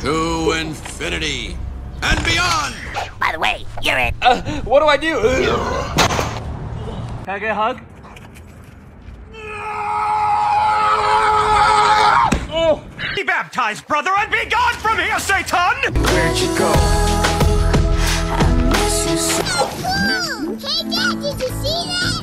To infinity and beyond! By the way, you're it. Uh, what do I do? Can I get a hug? Oh. Be baptized, brother, and be gone from here, Satan! Where'd you go? I miss you so. Hey, Dad, did you see that?